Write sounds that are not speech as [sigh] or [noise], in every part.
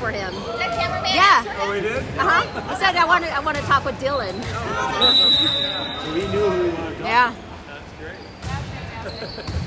for him. cameraman. Yeah. Oh, him? we did? Uh huh. He said, "I want to, I want to talk with Dylan." [laughs] So we knew who we wanted to talk Yeah. That's great. [laughs]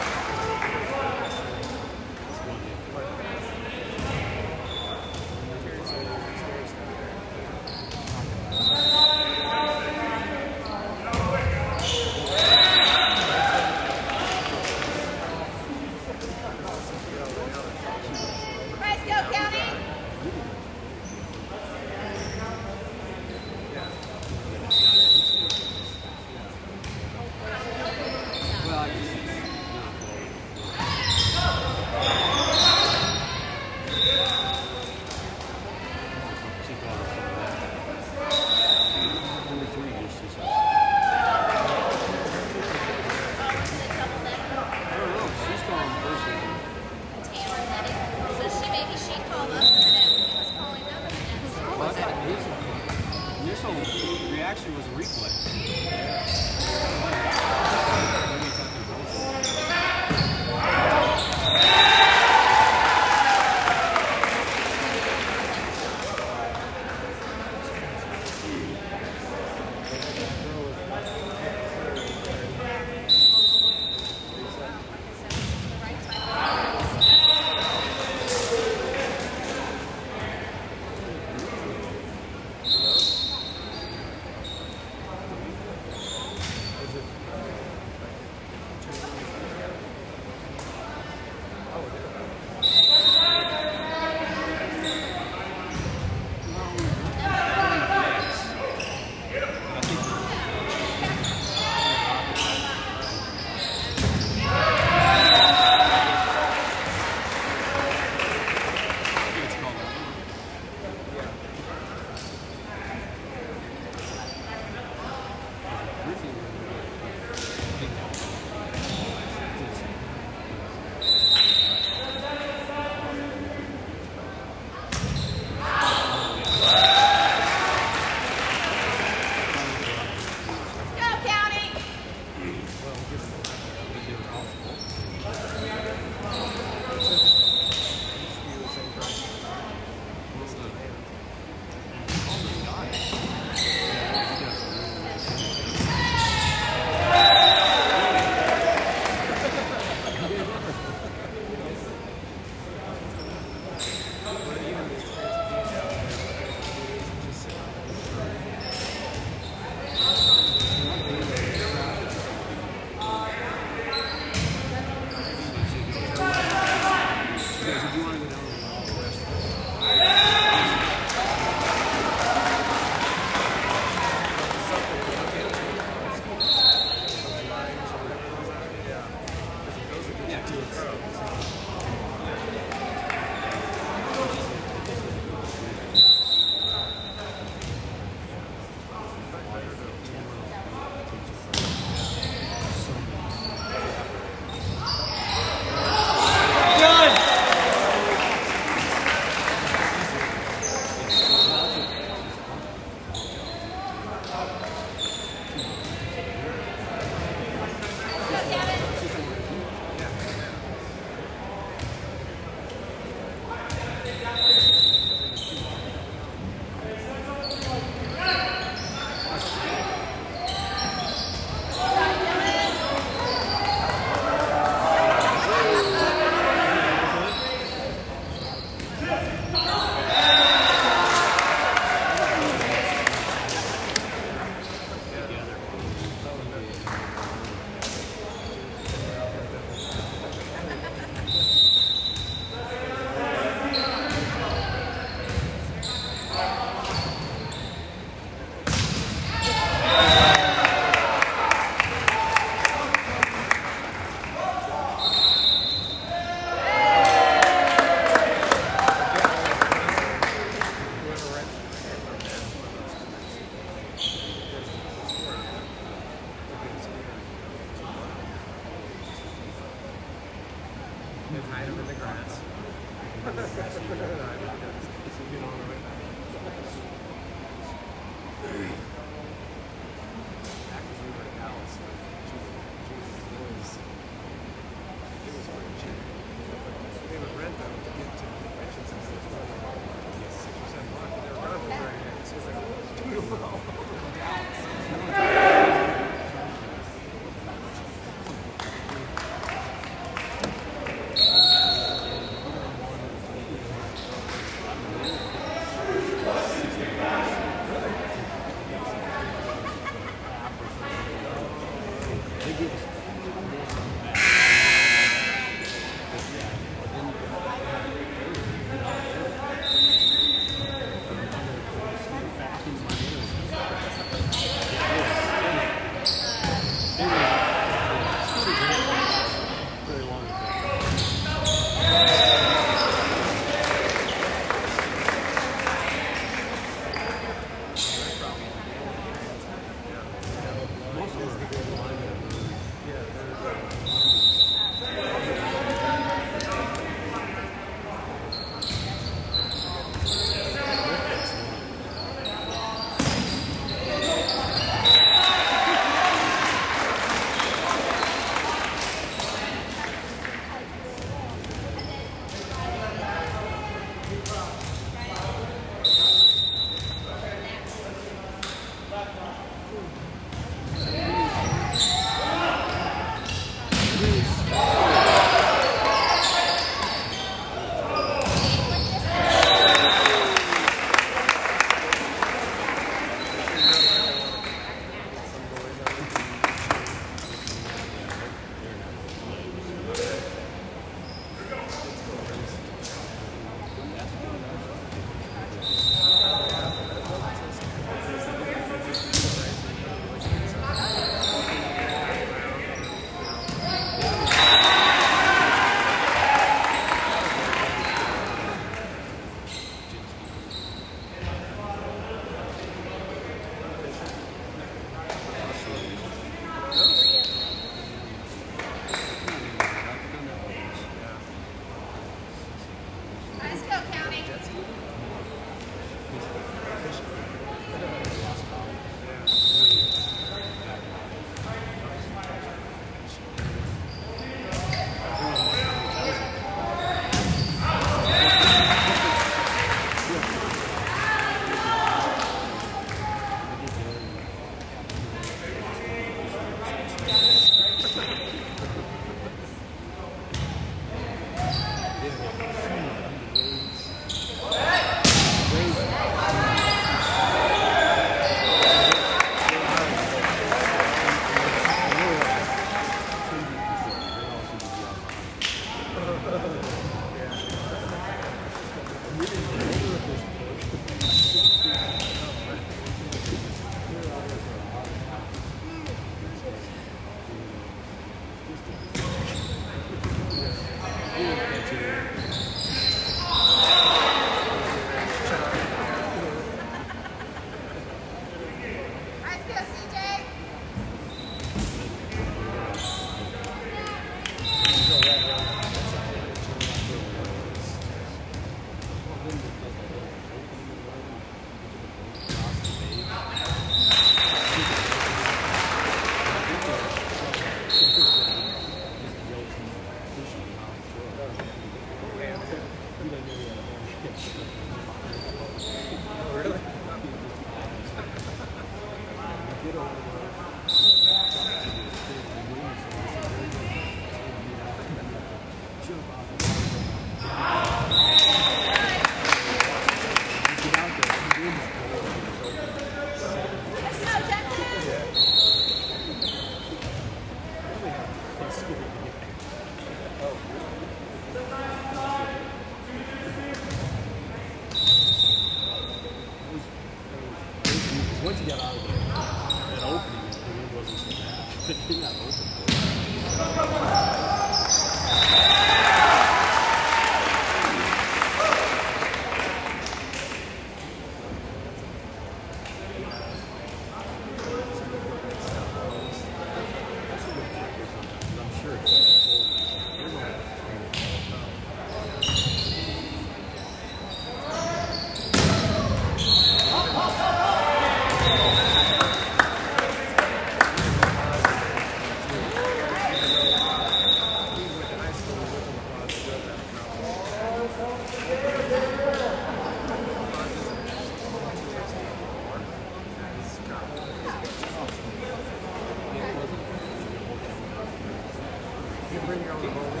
bring your own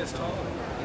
pissed off.